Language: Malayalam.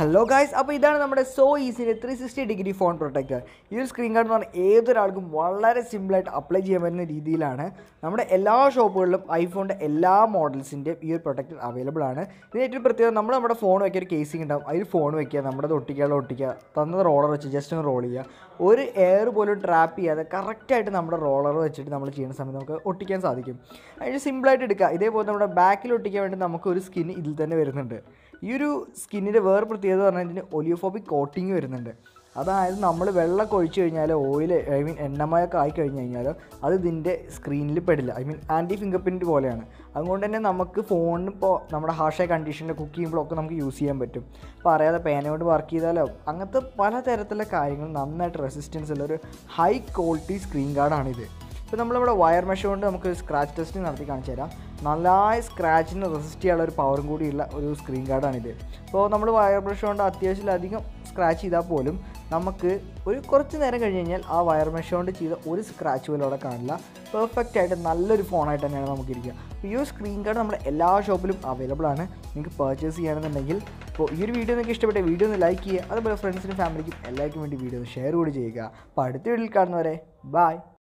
ഹലോ ഗായ്സ് അപ്പോൾ ഇതാണ് നമ്മുടെ സോ ഈസിന്റെ three sixty degree phone protector ഈ ഒരു സ്ക്രീൻ ഗാർഡ് എന്ന് പറഞ്ഞാൽ ഏതൊരാൾക്കും വളരെ സിമ്പിളായിട്ട് അപ്ലൈ ചെയ്യാൻ പറ്റുന്ന രീതിയിലാണ്. നമ്മുടെ എല്ലാ ഷോപ്പുകളിലും ഐഫോണിന്റെ എല്ലാ മോഡൽസിന്റെയും ഈ ഒരു പ്രൊട്ടക്ടർ അവൈലബിൾ ആണ്. ഇതിന് ഏറ്റവും പ്രത്യേകത നമ്മൾ നമ്മുടെ ഫോൺ വയ്ക്കുക ഒരു കേസിംഗ് ഉണ്ടാവും. അതിൽ ഫോൺ വയ്ക്കുക നമ്മുടെ ഒട്ടിക്കാതെ ഒട്ടിക്കുക തന്നത് റോളർ വെച്ച് ജസ്റ്റ് ഒന്ന് റോൾ ചെയ്യുക. ഒരു എയർ പോലും ട്രാപ്പ് ചെയ്യാതെ കറക്റ്റായിട്ട് നമ്മുടെ റോളർ വെച്ചിട്ട് നമ്മൾ ചെയ്യുന്ന സമയത്ത് നമുക്ക് ഒട്ടിക്കാൻ സാധിക്കും. അതിന് സിമ്പിളായിട്ട് എടുക്കുക. ഇതേപോലെ നമ്മുടെ ബാക്കിൽ ഒട്ടിക്കാൻ വേണ്ടി നമുക്ക് ഒരു സ്കിൻ ഇതിൽ തന്നെ വരുന്നുണ്ട്. ഈ ഒരു സ്കിന്നിന്റെ വേറെ പ്രത്യേകത പറഞ്ഞാൽ ഇതിന് ഒലിയോഫോബിക് കോട്ടിങ് വരുന്നുണ്ട്. അതായത് നമ്മൾ വെള്ളമൊക്കെ ഒഴിച്ചു കഴിഞ്ഞാൽ ഓയിൽ ഐ മീൻ എണ്ണമയൊക്കെ ആയി കഴിഞ്ഞ് കഴിഞ്ഞാൽ അത് ഇതിന്റെ സ്ക്രീനിൽ പെടില്ല. I mean anti fingerprint പോലെയാണ്. അതുകൊണ്ട് തന്നെ നമുക്ക് ഫോണിന് ഇപ്പോൾ നമ്മുടെ ഹാഷായ കണ്ടീഷനിൽ കുക്ക് ചെയ്യുമ്പോഴൊക്കെ നമുക്ക് യൂസ് ചെയ്യാൻ പറ്റും. അപ്പോൾ അറിയാതെ പേന കൊണ്ട് വർക്ക് ചെയ്താലോ അങ്ങനത്തെ പലതരത്തിലുള്ള കാര്യങ്ങൾ നന്നായിട്ട് റെസിസ്റ്റൻസ് ഉള്ള ഒരു ഹൈ ക്വാളിറ്റി സ്ക്രീൻ ഗാർഡാണിത് ഇപ്പോൾ നമ്മളിവിടെ വയർ മെഷ കൊണ്ട് നമുക്ക് സ്ക്രാച്ച് ടെസ്റ്റ് നടത്തി കാണിച്ചു തരാം. നല്ലതായി സ്ക്രാച്ചിന് റെസിസ്റ്റ് ചെയ്യാനുള്ള ഒരു പവറും കൂടിയുള്ള ഒരു സ്ക്രീൻ ഗാർഡാണിത് അപ്പോൾ നമ്മൾ വയർ ബ്രഷ് കൊണ്ട് അത്യാവശ്യത്തിലധികം സ്ക്രാച്ച് ചെയ്താൽ പോലും നമുക്ക് ഒരു കുറച്ച് നേരം കഴിഞ്ഞ് കഴിഞ്ഞാൽ ആ വയർ മെഷ കൊണ്ട് ചെയ്ത ഒരു സ്ക്രാച്ച് പോലും അവിടെ കാണില്ല. പെർഫെക്റ്റ് ആയിട്ട് നല്ലൊരു ഫോണായിട്ട് തന്നെയാണ് നമുക്ക് ഇരിക്കുക. അപ്പോൾ ഈ ഒരു സ്ക്രീൻ ഗാർഡ് നമ്മുടെ എല്ലാ ഷോപ്പിലും അവൈലബിൾ ആണ്. നിങ്ങൾക്ക് പർച്ചേസ് ചെയ്യണമെന്നുണ്ടെങ്കിൽ അപ്പോൾ ഈ ഒരു വീഡിയോ നിങ്ങൾക്ക് ഇഷ്ടപ്പെട്ട വീഡിയോ ഒന്ന് ലൈക്ക് ചെയ്യുക. അതുപോലെ ഫ്രണ്ട്സിനും ഫാമിലിക്കും എല്ലാവർക്കും വേണ്ടി വീഡിയോ ഒന്ന് ഷെയർ കൂടി ചെയ്യുക. അപ്പോൾ അടുത്ത വീഡിയോയിൽ കാണുന്നവരെ ബൈ